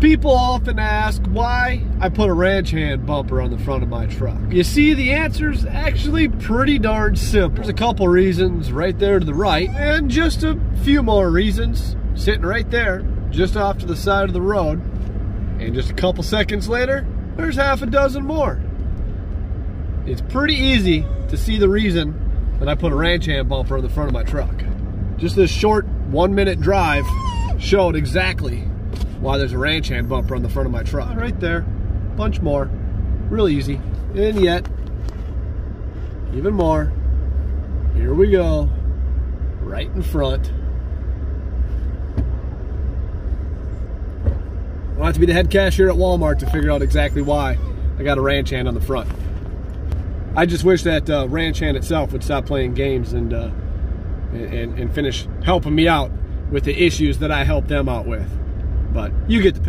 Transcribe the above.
People often ask why I put a ranch hand bumper on the front of my truck. You see, the answer's actually pretty darn simple. There's a couple reasons right there to the right, and just a few more reasons sitting right there, just off to the side of the road. And just a couple seconds later, there's half a dozen more. It's pretty easy to see the reason that I put a ranch hand bumper on the front of my truck. Just this short one minute drive showed exactly why there's a ranch hand bumper on the front of my truck. Right there, bunch more, real easy. And yet, even more, here we go, right in front. I'll have to be the head cashier at Walmart to figure out exactly why I got a ranch hand on the front. I just wish that uh, ranch hand itself would stop playing games and, uh, and, and finish helping me out with the issues that I help them out with. But you get the picture.